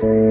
Peace.